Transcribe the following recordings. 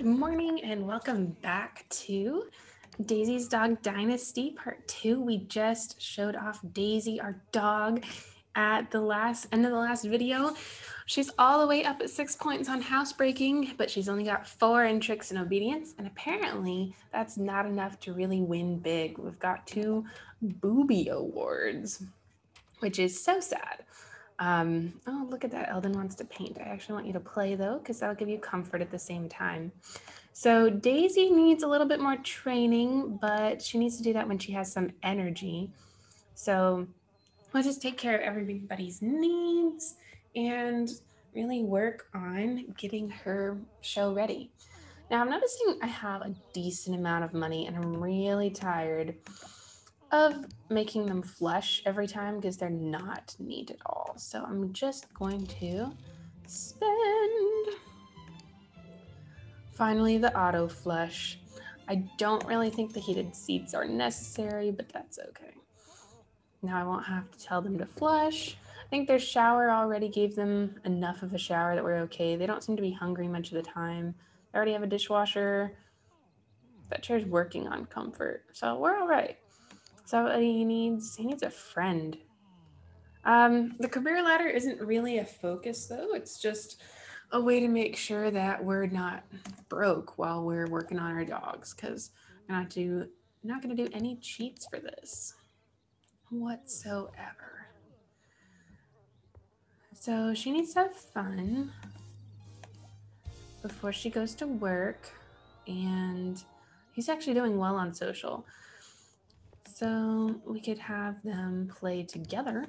Good morning and welcome back to Daisy's Dog Dynasty Part 2. We just showed off Daisy, our dog, at the last end of the last video. She's all the way up at six points on housebreaking, but she's only got four in tricks and obedience. And apparently, that's not enough to really win big. We've got two booby awards, which is so sad. Um, oh, look at that. Elden wants to paint. I actually want you to play though, because that'll give you comfort at the same time. So Daisy needs a little bit more training, but she needs to do that when she has some energy. So we'll just take care of everybody's needs and really work on getting her show ready. Now I'm noticing I have a decent amount of money and I'm really tired of making them flush every time because they're not neat at all. So I'm just going to spend. Finally, the auto flush. I don't really think the heated seats are necessary, but that's okay. Now I won't have to tell them to flush. I think their shower already gave them enough of a shower that we're okay. They don't seem to be hungry much of the time. They already have a dishwasher. That chair's working on comfort, so we're all right. So he needs he needs a friend. Um, the career ladder isn't really a focus though. It's just a way to make sure that we're not broke while we're working on our dogs because we're not do not going to do any cheats for this whatsoever. So she needs to have fun before she goes to work, and he's actually doing well on social. So we could have them play together.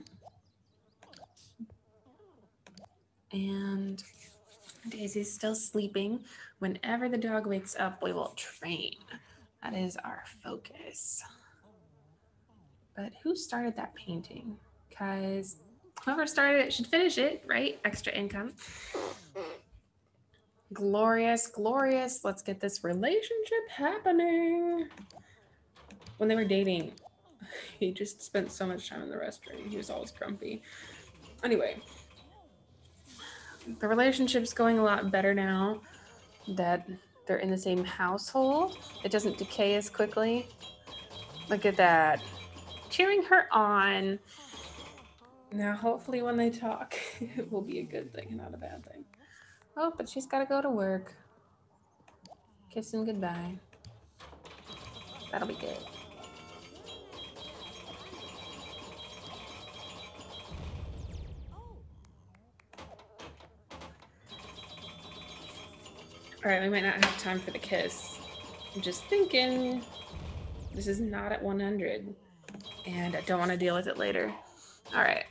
And Daisy's still sleeping. Whenever the dog wakes up, we will train. That is our focus. But who started that painting? Because whoever started it should finish it, right? Extra income. Glorious, glorious. Let's get this relationship happening when they were dating, he just spent so much time in the restroom. He was always grumpy. Anyway, the relationship's going a lot better now that they're in the same household. It doesn't decay as quickly. Look at that. Cheering her on. Now, hopefully, when they talk, it will be a good thing, not a bad thing. Oh, but she's got to go to work. Kiss him goodbye. That'll be good. All right, we might not have time for the kiss. I'm just thinking this is not at 100 and I don't want to deal with it later. All right,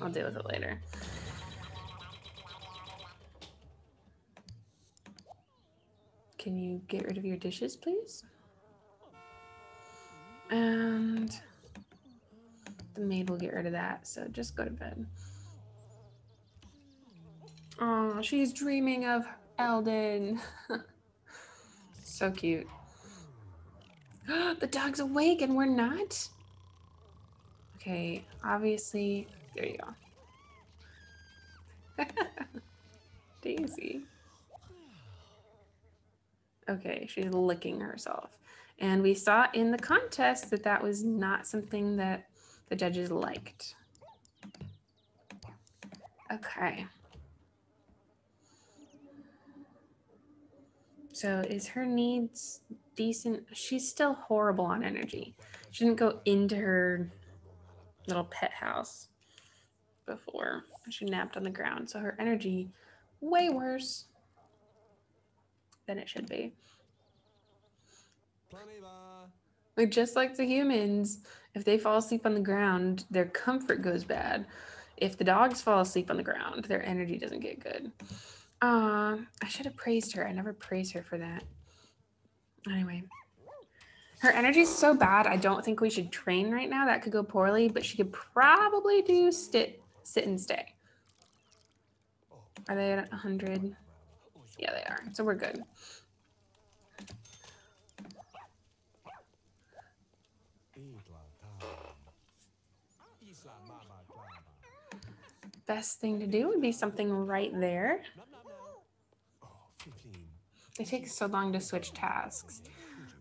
I'll deal with it later. Can you get rid of your dishes, please? And the maid will get rid of that, so just go to bed. Oh, she's dreaming of Elden. so cute. the dog's awake and we're not? Okay, obviously, there you go. Daisy. Okay, she's licking herself. And we saw in the contest that that was not something that the judges liked. Okay. So is her needs decent? She's still horrible on energy. She didn't go into her little pet house before. She napped on the ground. So her energy way worse than it should be. Like just like the humans, if they fall asleep on the ground, their comfort goes bad. If the dogs fall asleep on the ground, their energy doesn't get good. Uh, I should have praised her. I never praised her for that. Anyway, her energy is so bad. I don't think we should train right now. That could go poorly, but she could probably do sit, sit and stay. Are they at 100? Yeah, they are. So we're good. Best thing to do would be something right there. It takes so long to switch tasks.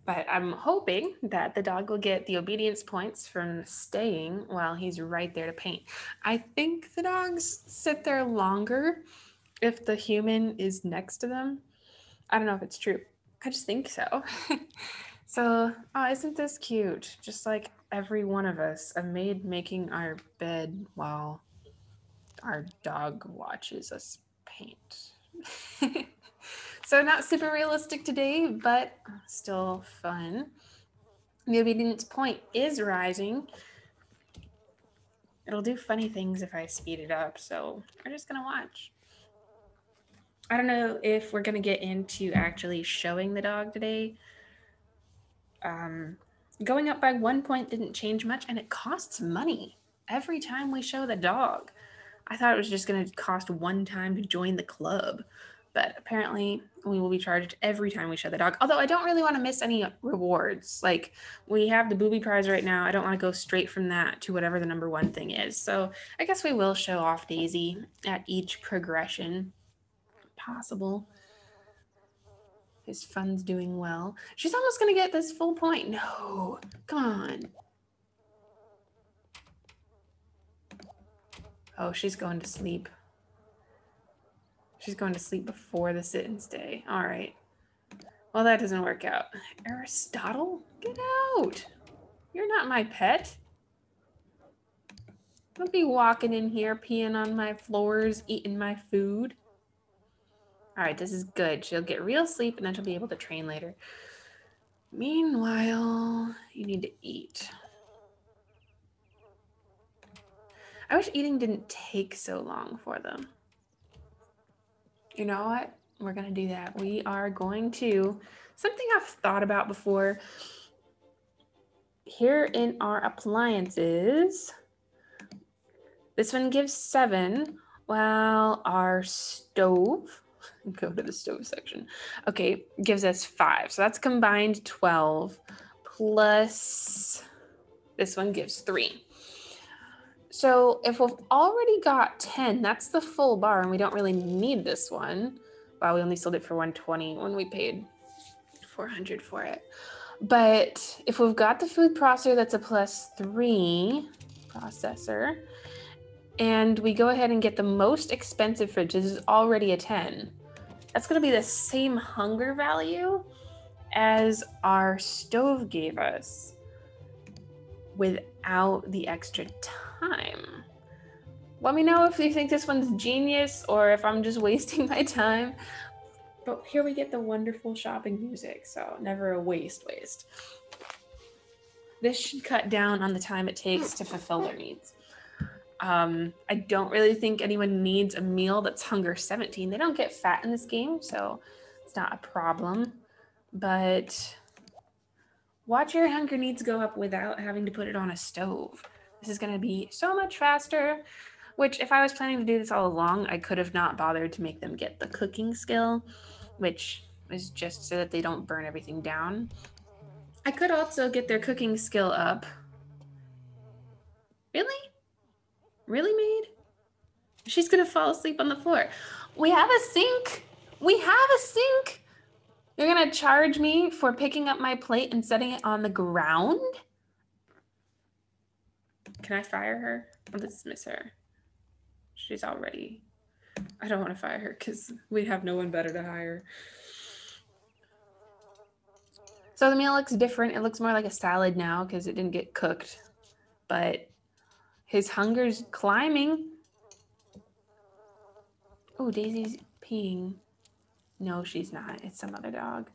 But I'm hoping that the dog will get the obedience points from staying while he's right there to paint. I think the dogs sit there longer if the human is next to them. I don't know if it's true. I just think so. so, oh, isn't this cute? Just like every one of us, a maid making our bed while our dog watches us paint. so, not super realistic today, but still fun. The obedience point is rising. It'll do funny things if I speed it up, so we're just gonna watch. I don't know if we're gonna get into actually showing the dog today. Um, going up by one point didn't change much, and it costs money every time we show the dog. I thought it was just to cost one time to join the club, but apparently we will be charged every time we show the dog. Although I don't really want to miss any rewards. Like we have the booby prize right now. I don't want to go straight from that to whatever the number one thing is. So I guess we will show off Daisy at each progression possible. His fun's doing well. She's almost going to get this full point. No, come on. Oh, she's going to sleep. She's going to sleep before the sit and stay. All right. Well, that doesn't work out. Aristotle, get out. You're not my pet. Don't be walking in here, peeing on my floors, eating my food. All right, this is good. She'll get real sleep and then she'll be able to train later. Meanwhile, you need to eat. I wish eating didn't take so long for them. You know what? We're going to do that. We are going to, something I've thought about before. Here in our appliances, this one gives seven, while our stove go to the stove section. Okay, gives us five. So that's combined 12 plus this one gives three. So if we've already got 10, that's the full bar and we don't really need this one. Wow, we only sold it for 120 when we paid 400 for it. But if we've got the food processor that's a plus three processor, and we go ahead and get the most expensive fridge, this is already a 10 that's going to be the same hunger value as our stove gave us without the extra time. Let me know if you think this one's genius or if I'm just wasting my time. But here we get the wonderful shopping music, so never a waste waste. This should cut down on the time it takes to fulfill their needs. Um, I don't really think anyone needs a meal that's hunger 17. They don't get fat in this game, so it's not a problem. But watch your hunger needs go up without having to put it on a stove. This is going to be so much faster. Which, if I was planning to do this all along, I could have not bothered to make them get the cooking skill, which is just so that they don't burn everything down. I could also get their cooking skill up. Really? Really, maid? She's gonna fall asleep on the floor. We have a sink. We have a sink. You're gonna charge me for picking up my plate and setting it on the ground? Can I fire her or dismiss her? She's already. I don't want to fire her because we have no one better to hire. So the meal looks different. It looks more like a salad now because it didn't get cooked. But his hunger's climbing. Oh, Daisy's peeing. No, she's not. It's some other dog.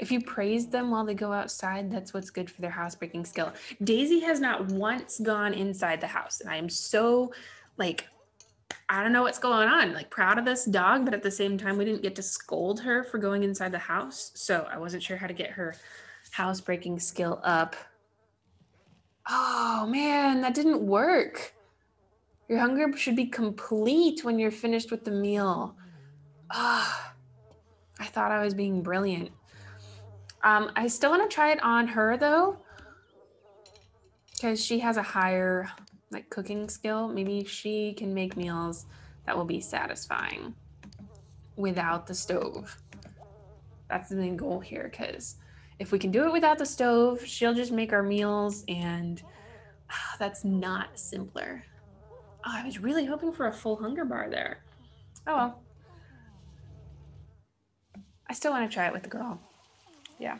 If you praise them while they go outside, that's what's good for their housebreaking skill. Daisy has not once gone inside the house, and I am so like I don't know what's going on. Like proud of this dog, but at the same time, we didn't get to scold her for going inside the house. So I wasn't sure how to get her housebreaking skill up. Oh man, that didn't work. Your hunger should be complete when you're finished with the meal. Ah, oh, I thought I was being brilliant. Um, I still want to try it on her though, because she has a higher like cooking skill. Maybe she can make meals that will be satisfying. without the stove. That's the main goal here because if we can do it without the stove, she'll just make our meals and oh, that's not simpler. Oh, I was really hoping for a full hunger bar there. Oh well. I still want to try it with the girl. Yeah.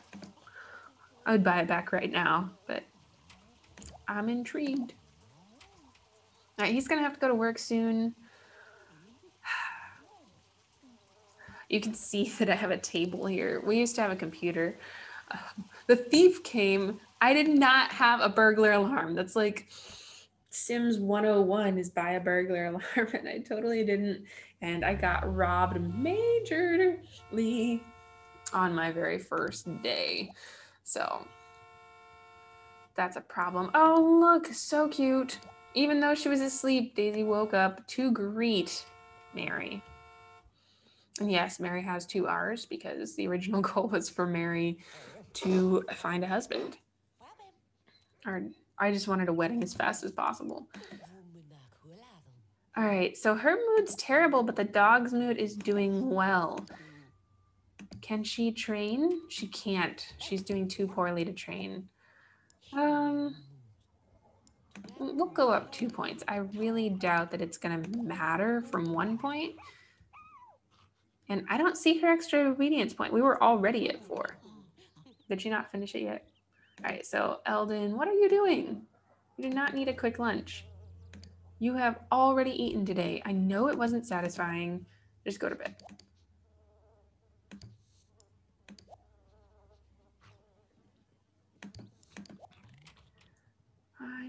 I would buy it back right now, but I'm intrigued. All right, he's to have to go to work soon. You can see that I have a table here. We used to have a computer. The thief came. I did not have a burglar alarm. That's like Sims 101 is buy a burglar alarm, and I totally didn't. And I got robbed majorly on my very first day. So that's a problem. Oh, look, so cute. Even though she was asleep, Daisy woke up to greet Marry. And yes, Marry has two R's because the original goal was for Marry to find a husband. Or I just wanted a wedding as fast as possible. All right, so her mood's terrible, but the dog's mood is doing well. Can she train? She can't. She's doing too poorly to train. Um, we'll go up two points. I really doubt that it's going to matter from one point. And I don't see her extra obedience point. We were already at four. Did she not finish it yet? All right, so Elden, what are you doing? You do not need a quick lunch. You have already eaten today. I know it wasn't satisfying. Just go to bed.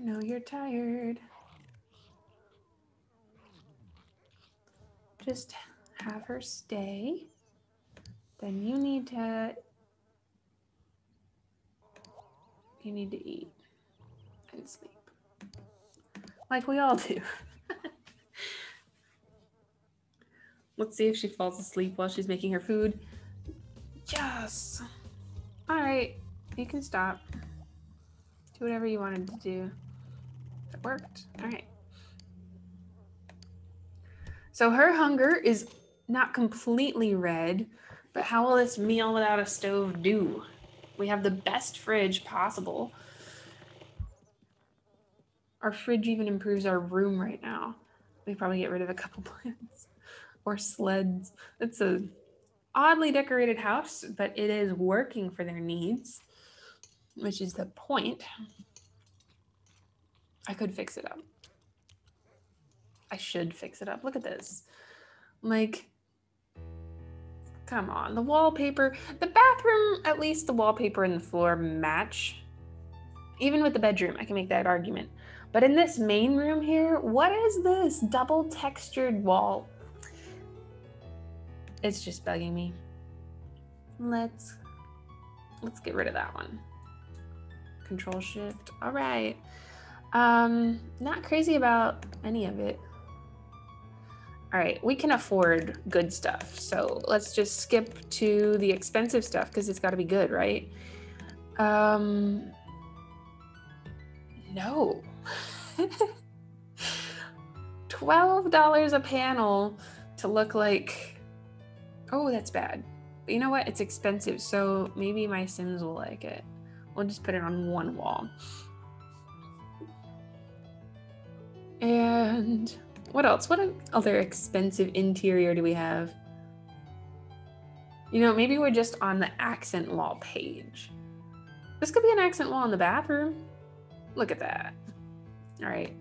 Know you're tired. Just have her stay. Then you need to you need to eat and sleep. Like we all do. Let's see if she falls asleep while she's making her food. Yes. All right, you can stop. Do whatever you wanted to do. It worked. All right. So her hunger is not completely red, but how will this meal without a stove do? We have the best fridge possible. Our fridge even improves our room right now. We probably get rid of a couple plants or sleds. It's a oddly decorated house, but it is working for their needs, which is the point. I could fix it up. I should fix it up. Look at this. Like, come on. The wallpaper, the bathroom, at least the wallpaper and the floor match. Even with the bedroom, I can make that argument. But in this main room here, what is this double textured wall? It's just bugging me. Let's let's get rid of that one. Control shift. All right. Um, not crazy about any of it. All right, we can afford good stuff. So let's just skip to the expensive stuff because it's got to be good, right? Um, no. $12 a panel to look like, oh, that's bad. But you know what? It's expensive. So maybe my Sims will like it. We'll just put it on one wall. And what else? What other expensive interior do we have? You know, maybe we're just on the accent wall page. This could be an accent wall in the bathroom. Look at that. All right.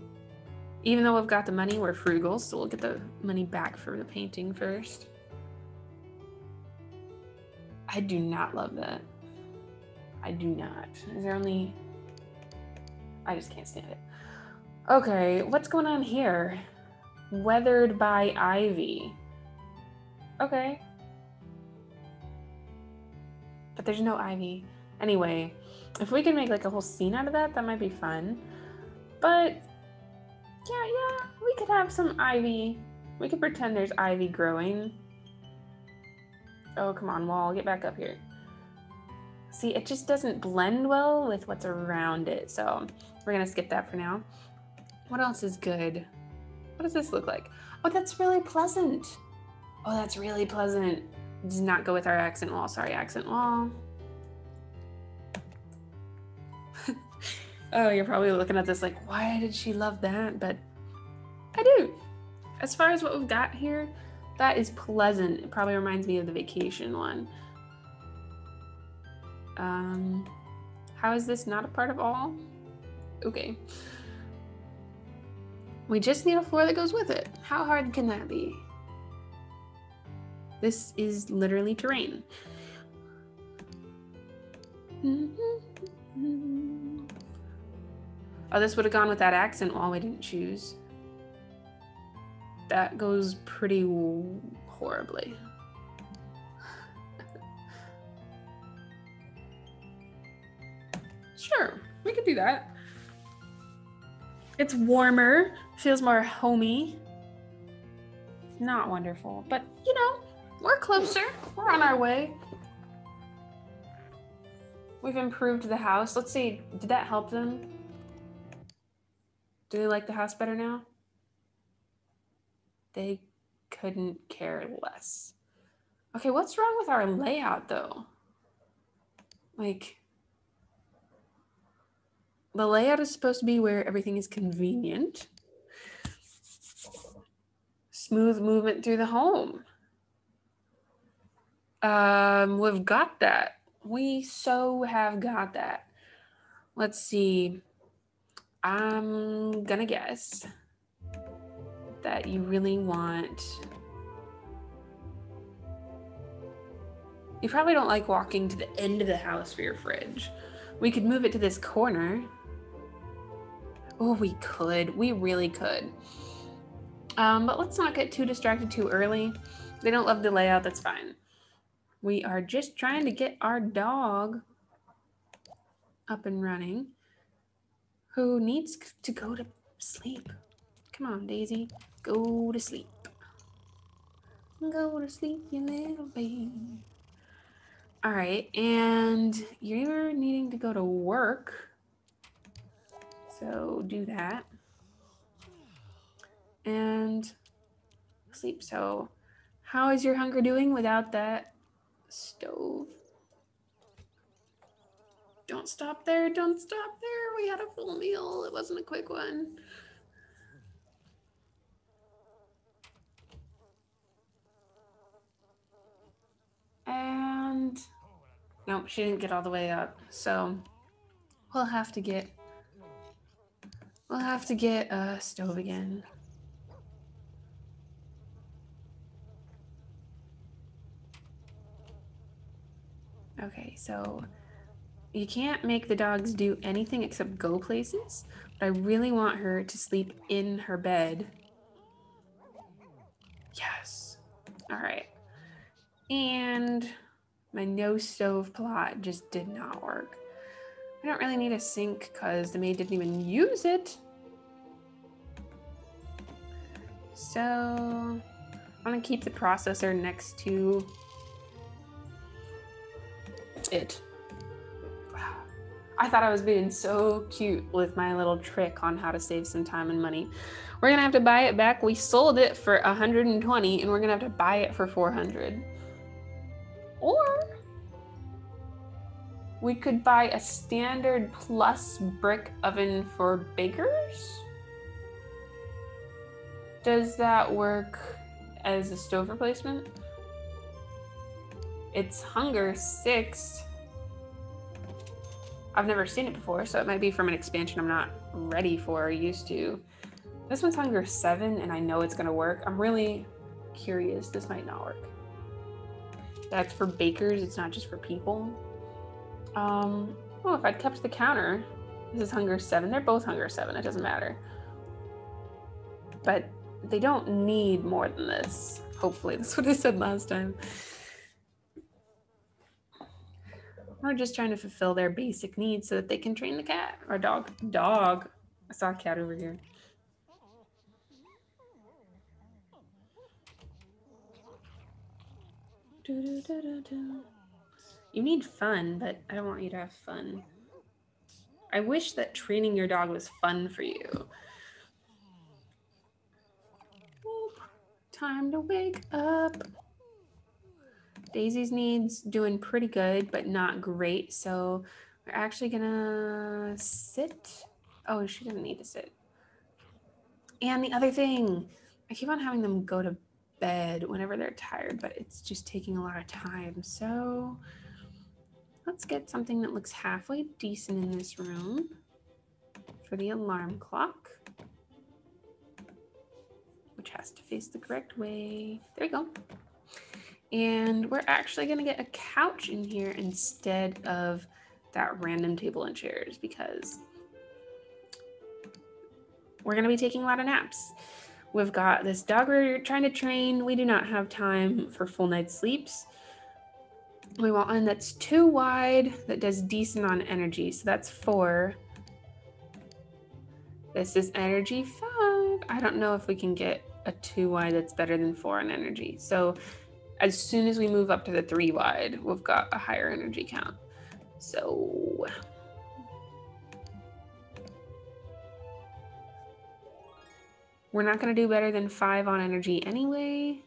Even though we've got the money, we're frugal, so we'll get the money back for the painting first. I do not love that. I do not. Is there only... I just can't stand it. Okay, what's going on here? Weathered by ivy. Okay. But there's no ivy. Anyway, if we can make like a whole scene out of that, that might be fun. But yeah, yeah, we could have some ivy. We could pretend there's ivy growing. Oh, come on, wall, get back up here. See, it just doesn't blend well with what's around it. So we're gonna skip that for now. What else is good? What does this look like? Oh, that's really pleasant. Oh, that's really pleasant. Does not go with our accent wall. Sorry, accent wall. oh, you're probably looking at this like, why did she love that? But I do. As far as what we've got here, that is pleasant. It probably reminds me of the vacation one. Um, how is this not a part of all? Okay. We just need a floor that goes with it. How hard can that be? This is literally terrain. Mm-hmm. Oh, this would have gone with that accent wall we didn't choose. That goes pretty horribly. sure, we could do that. It's warmer, feels more homey. Not wonderful, but you know, we're closer. We're on our way. We've improved the house. Let's see, did that help them? Do they like the house better now? They couldn't care less. Okay, what's wrong with our layout though? Like, the layout is supposed to be where everything is convenient. Smooth movement through the home. Um, we've got that. We so have got that. Let's see. I'm gonna guess that you really want. You probably don't like walking to the end of the house for your fridge. We could move it to this corner. Oh, we could. We really could. Um, but let's not get too distracted too early. They don't love the layout. That's fine. We are just trying to get our dog up and running who needs to go to sleep. Come on, Daisy. Go to sleep. Go to sleep, you little baby. All right, and you're needing to go to work. So do that. And sleep. So, how is your hunger doing without that stove? Don't stop there. Don't stop there. We had a full meal. It wasn't a quick one. And nope, she didn't get all the way up. So we'll have to get we'll have to get a stove again. Okay, so you can't make the dogs do anything except go places, but I really want her to sleep in her bed. Yes. All right. And my no stove plot just did not work. I don't really need a sink because the maid didn't even use it. So I'm gonna keep the processor next to it. I thought I was being so cute with my little trick on how to save some time and money. We're gonna have to buy it back. We sold it for 120 and we're gonna have to buy it for 400. Or we could buy a standard plus brick oven for bakers. Does that work as a stove replacement? It's hunger six. I've never seen it before, so it might be from an expansion I'm not ready for or used to. This one's hunger seven, and I know it's gonna work. I'm really curious. This might not work. That's for bakers, it's not just for people. Um, oh, if I'd kept the counter, this is hunger seven. They're both hunger seven, it doesn't matter. But they don't need more than this. Hopefully, that's what I said last time. We're just trying to fulfill their basic needs so that they can train the cat or dog. Dog. I saw a cat over here. You need fun, but I don't want you to have fun. I wish that training your dog was fun for you. time to wake up. Daisy's needs doing pretty good, but not great. So we're actually gonna sit. Oh, she doesn't need to sit. And the other thing, I keep on having them go to bed whenever they're tired, but it's just taking a lot of time. So let's get something that looks halfway decent in this room for the alarm clock, which has to face the correct way. There we go. And we're actually going to get a couch in here instead of that random table and chairs because we're going to be taking a lot of naps. We've got this dog we're trying to train. We do not have time for full night sleeps. We want one that's two wide that does decent on energy. So that's four. This is energy five. I don't know if we can get a two wide that's better than four on energy. So as soon as we move up to the three wide, we've got a higher energy count. So we're not going to do better than five on energy anyway.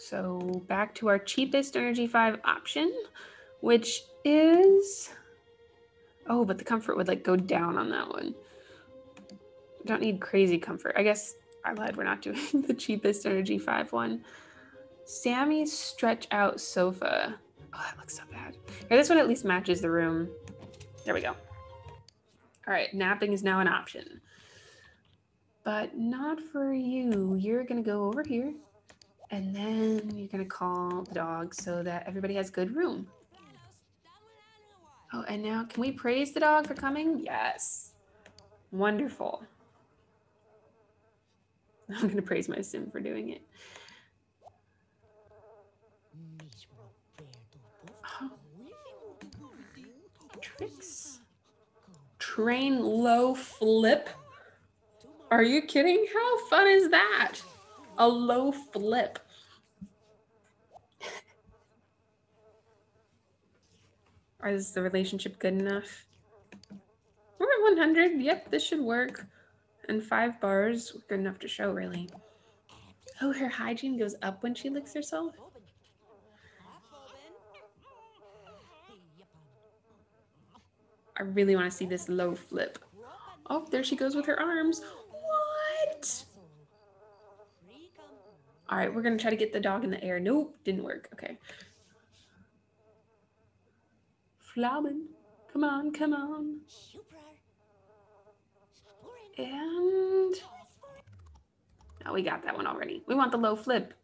So back to our cheapest energy five option, which is, oh, but the comfort would like go down on that one. Don't need crazy comfort. I guess I lied. We're not doing the cheapest energy five one. Sammy's stretch out sofa. Oh, that looks so bad. Here, this one at least matches the room. There we go. All right, napping is now an option. But not for you. You're going to go over here and then you're going to call the dog so that everybody has good room. Oh, and now can we praise the dog for coming? Yes. Wonderful. I'm going to praise my sim for doing it. Tricks. Train low flip. Are you kidding? How fun is that? A low flip. Is the relationship good enough? We're at 100. Yep, this should work. And five bars, good enough to show, really. Oh, her hygiene goes up when she licks herself? I really want to see this low flip. Oh, there she goes with her arms. All right, we're going to try to get the dog in the air. Nope, didn't work. Okay. Flaubin. Come on, come on. And oh, we got that one already. We want the low flip.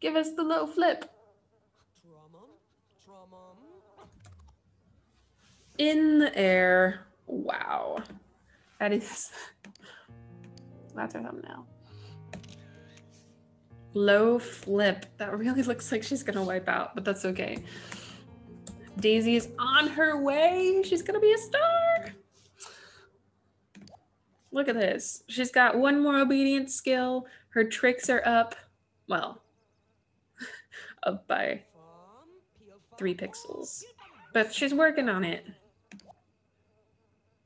Give us the low flip. in the air. Wow. That is, that's our thumbnail. Low flip. That really looks like she's gonna wipe out, but that's okay. Daisy is on her way. She's gonna be a star. Look at this. She's got one more obedience skill. Her tricks are up. Well, up by three pixels. But she's working on it.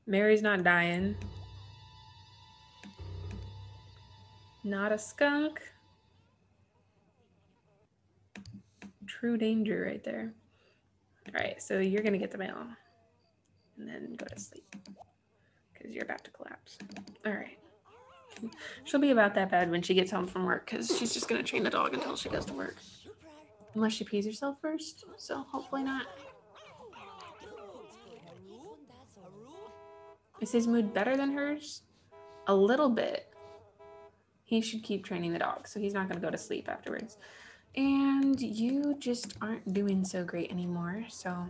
Marry's not dying. Not a skunk. True danger right there. All right, so you're going to get the mail and then go to sleep because you're about to collapse. All right. She'll be about that bad when she gets home from work because she's just going to train the dog until she goes to work. Unless she pees herself first. So hopefully not. Is his mood better than hers? A little bit. He should keep training the dog, so he's not going to go to sleep afterwards. And you just aren't doing so great anymore, so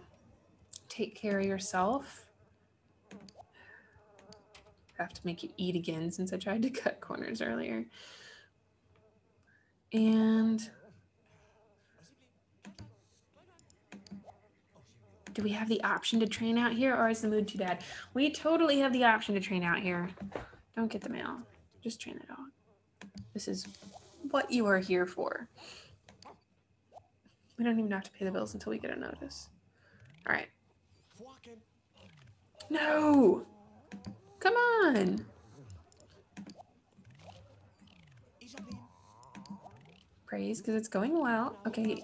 take care of yourself. I have to make you eat again since I tried to cut corners earlier. And Do we have the option to train out here or is the mood too bad? We totally have the option to train out here. Don't get the mail. Just train the dog. This is what you are here for. We don't even have to pay the bills until we get a notice. All right. No. Come on. praise because it's going well. Okay.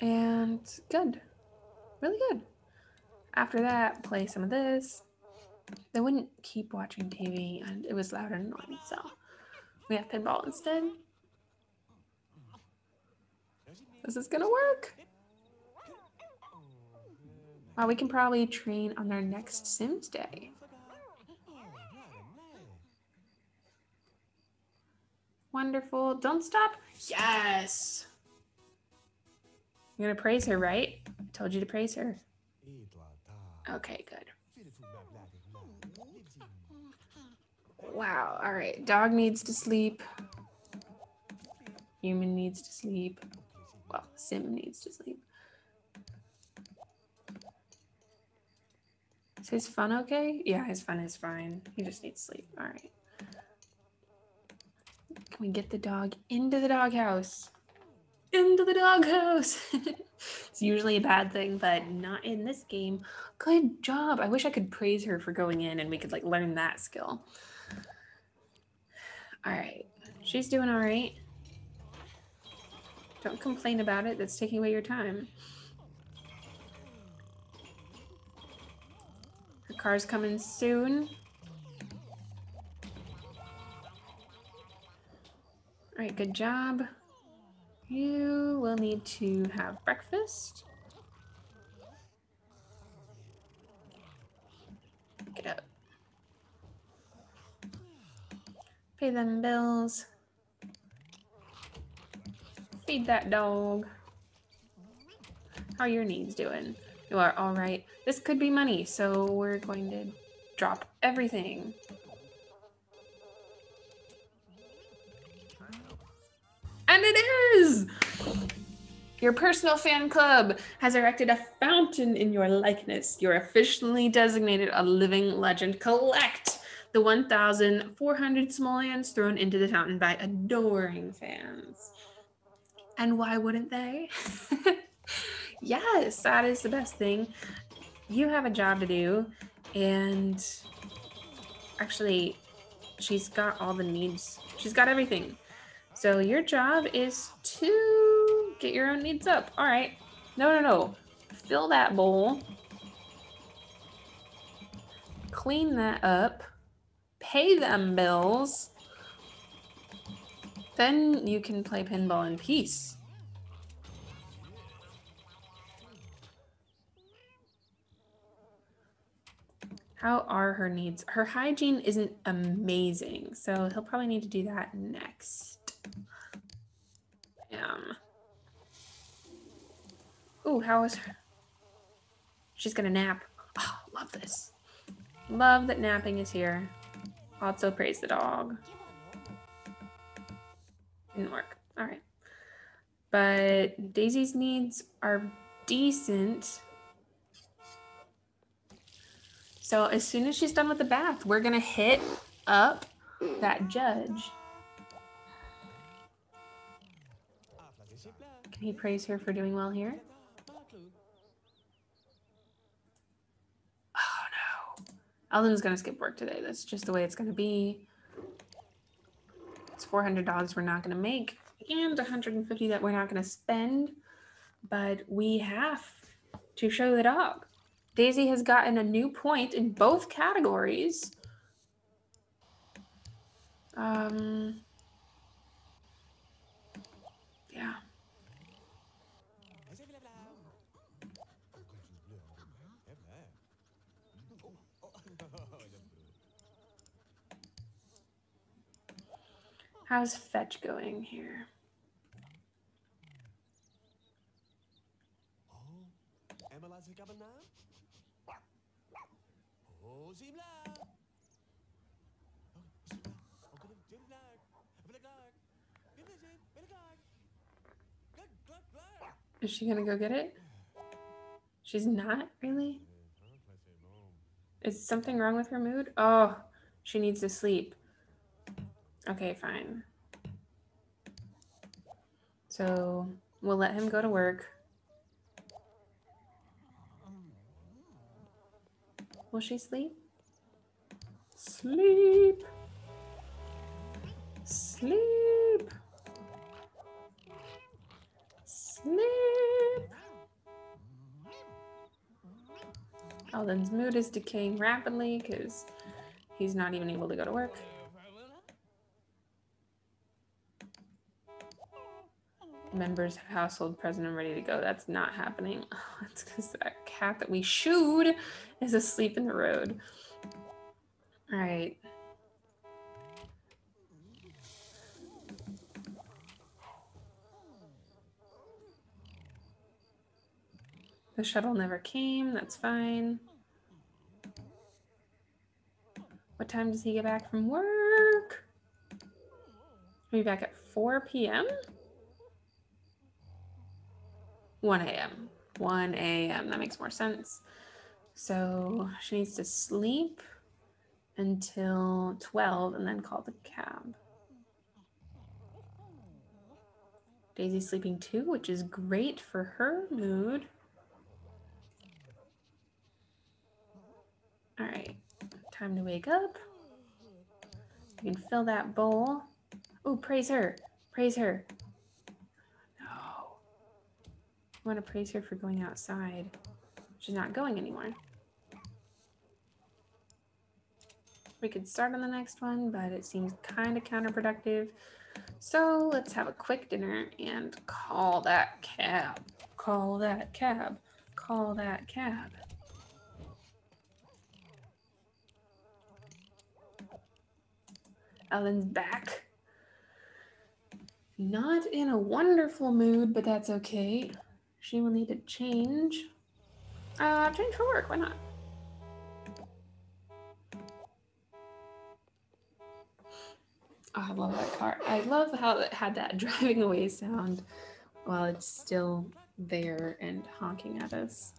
And good. Really good. After that, play some of this. They wouldn't keep watching TV and it was loud and annoying, so we have pinball instead. This is gonna work. Wow, we can probably train on our next Sims day. Wonderful. Don't stop. Yes. You're going to praise her, right? I told you to praise her. Okay, good. Wow. All right. Dog needs to sleep. Human needs to sleep. Well, Sim needs to sleep. Is his fun okay? Yeah, his fun is fine. He just needs sleep. All right. Can we get the dog into the doghouse? Into the doghouse. it's usually a bad thing, but not in this game. Good job. I wish I could praise her for going in and we could like learn that skill. All right. She's doing all right. Don't complain about it. That's taking away your time. Her car's coming soon. All right, good job. You will need to have breakfast. Get up. Pay them bills. Feed that dog. How are your needs doing? You are all right. This could be money, so we're going to drop everything. And it is! Your personal fan club has erected a fountain in your likeness. You're officially designated a living legend. Collect the 1,400 simoleons thrown into the fountain by adoring fans. And why wouldn't they? yes, that is the best thing. You have a job to do, and actually, she's got all the needs. She's got everything. So your job is to get your own needs up. All right. No, no, no. Fill that bowl. Clean that up. Pay them bills. Then you can play pinball in peace. How are her needs? Her hygiene isn't amazing, so he'll probably need to do that next. Um. Ooh, how is her? She's gonna nap. Oh, love this. Love that napping is here. Also praise the dog. Didn't work. All right. But Daisy's needs are decent. So as soon as she's done with the bath, we're to hit up that judge. Can he praise her for doing well here? Oh no. Elden's going to skip work today. That's just the way it's going to be. It's 400 dollars we're not going to make and 150 that we're not going to spend, but we have to show the dog. Daisy has gotten a new point in both categories. Um, yeah. How's fetch going here? Is she gonna go get it? She's not really? Is something wrong with her mood? Oh, she needs to sleep. Okay, fine. So we'll let him go to work. Will she sleep? Sleep. Sleep. Sleep. Elden's mood is decaying rapidly because he's not even able to go to work. Members of household present and ready to go. That's not happening. That's because that cat that we shooed is asleep in the road. All right. The shuttle never came. That's fine. What time does he get back from work? He'll be back at 4 p.m.? 1 a.m. 1 a.m. That makes more sense. So she needs to sleep until 12 and then call the cab. Daisy's sleeping too, which is great for her mood. All right, time to wake up. You can fill that bowl. Oh, praise her. Praise her. No. I want to praise her for going outside. She's not going anymore. We could start on the next one, but it seems kind of counterproductive. So let's have a quick dinner and call that cab. Call that cab. Call that cab. Elden's back. Not in a wonderful mood, but that's okay. She will need to change. Uh, change for work. Why not? Oh, I love that car. I love how it had that driving away sound while it's still there and honking at us.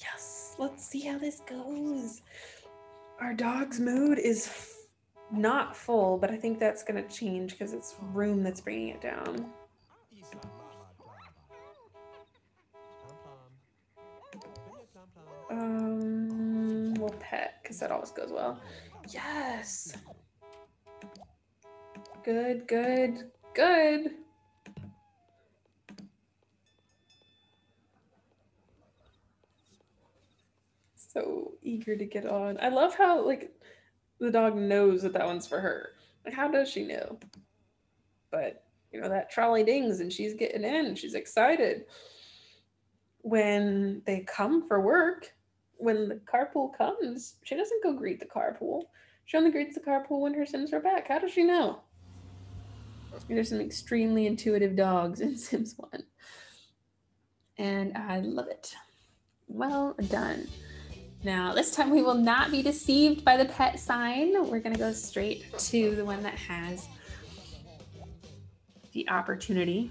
Yes, let's see how this goes. Our dog's mood is not full, but I think that's going to change because it's room that's bringing it down. Um, we'll pet because that always goes well. Yes. Good, good, good. So eager to get on. I love how like the dog knows that that one's for her. Like, how does she know? But you know that trolley dings and she's getting in. She's excited. When they come for work, when the carpool comes, she doesn't go greet the carpool. She only greets the carpool when her Sims are back. How does she know? There's some extremely intuitive dogs in Sims 1. And I love it. Well done. Now, this time we will not be deceived by the pet sign. We're going to go straight to the one that has the opportunity.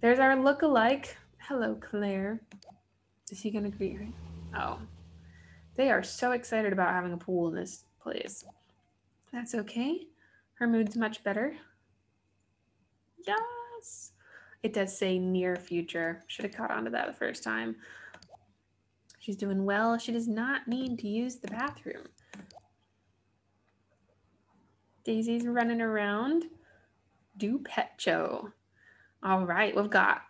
There's our look-alike. Hello, Claire. Is he going to greet her? Oh, they are so excited about having a pool in this place. That's okay. Her mood's much better. Yes. It does say near future. Should have caught on to that the first time. She's doing well. She does not need to use the bathroom. Daisy's running around. Do pet show. All right, we've got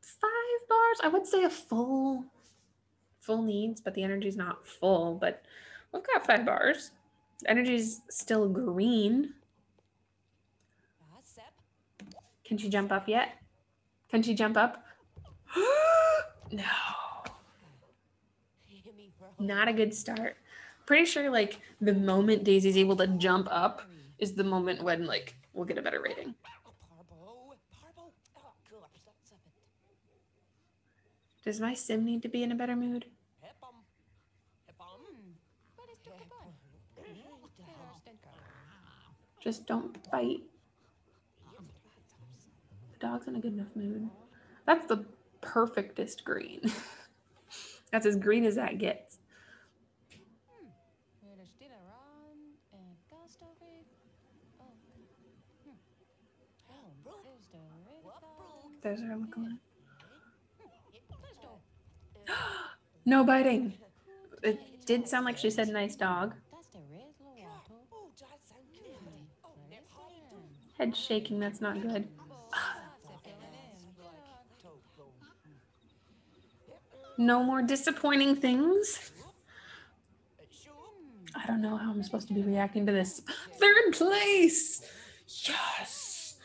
five bars. I would say a full full needs, but the energy's not full. But we've got five bars. Energy's still green. Can she jump up yet? Can she jump up? no. Not a good start. Pretty sure like the moment Daisy's able to jump up is the moment when like we'll get a better rating. Does my sim need to be in a better mood? Just don't fight. The dog's in a good enough mood. That's the perfectest green. That's as green as that gets. There's our lookalike. No biting. It did sound like she said nice dog. Head shaking, that's not good. No more disappointing things. I don't know how I'm supposed to be reacting to this. Third place! Yes!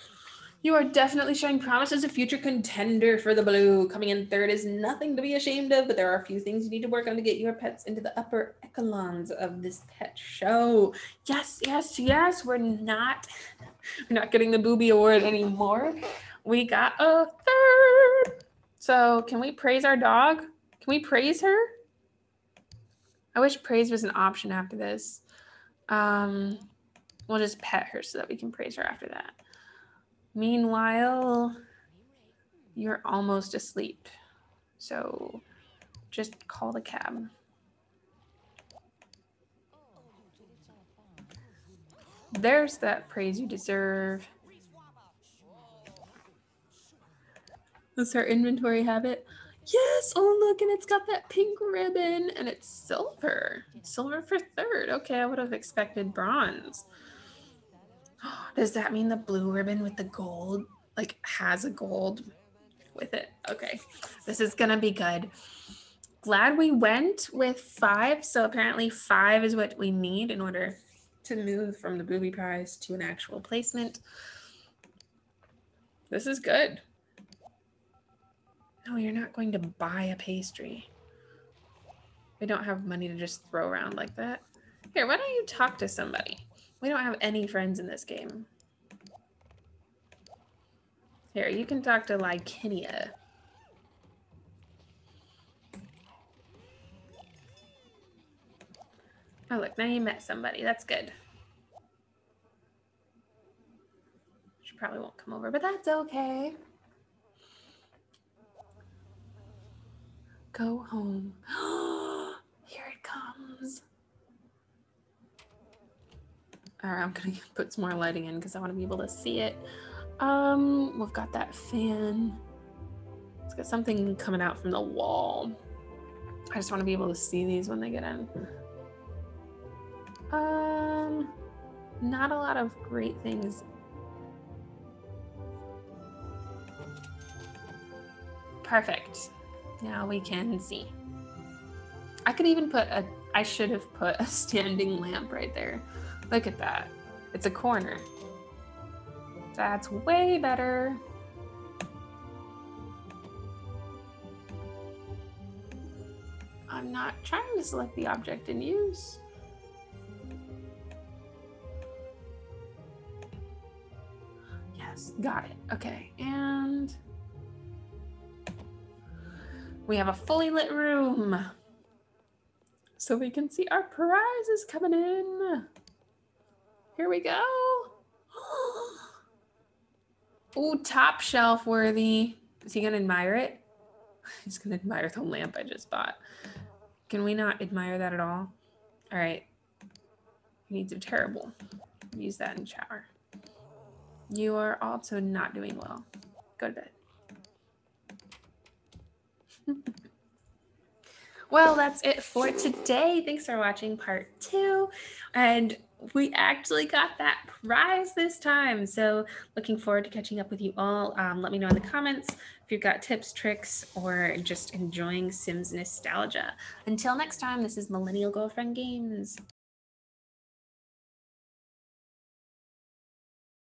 You are definitely showing promise as a future contender for the blue. Coming in third is nothing to be ashamed of, but there are a few things you need to work on to get your pets into the upper echelons of this pet show. Yes, yes, yes. We're not we're not getting the booby award anymore. We got a third. So can we praise our dog? Can we praise her? I wish praise was an option after this. Um, we'll just pet her so that we can praise her after that. Meanwhile, you're almost asleep. So just call the cab. There's that praise you deserve. Does our inventory have it? Yes. Oh, look, and it's got that pink ribbon and it's silver. Silver for third. Okay, I would have expected bronze. Does that mean the blue ribbon with the gold like has a gold with it? Okay, this is gonna be good. Glad we went with five. So apparently five is what we need in order to move from the booby prize to an actual placement. This is good. No, you're not going to buy a pastry. We don't have money to just throw around like that. Here, why don't you talk to somebody? We don't have any friends in this game. Here, you can talk to Lykinia. Oh, look, now you met somebody. That's good. She probably won't come over, but that's okay. Go home. Here it comes. All right, I'm gonna put some more lighting in because I want to be able to see it. Um, we've got that fan. It's got something coming out from the wall. I just want to be able to see these when they get in. Um, not a lot of great things. Perfect. Now we can see. I could even put a, I should have put a standing lamp right there. Look at that. It's a corner. That's way better. I'm not trying to select the object in use. Yes, got it. Okay, and we have a fully lit room. So we can see our prizes coming in. Here we go. Oh, top shelf worthy. Is he gonna admire it? He's gonna admire the lamp I just bought. Can we not admire that at all? All right. Needs are terrible. Use that in shower. You are also not doing well. Go to bed. Well, that's it for today. Thanks for watching part two. And we actually got that prize this time. So looking forward to catching up with you all. Um, let me know in the comments if you've got tips, tricks, or just enjoying Sims nostalgia. Until next time, this is Millennial Girlfriend Games.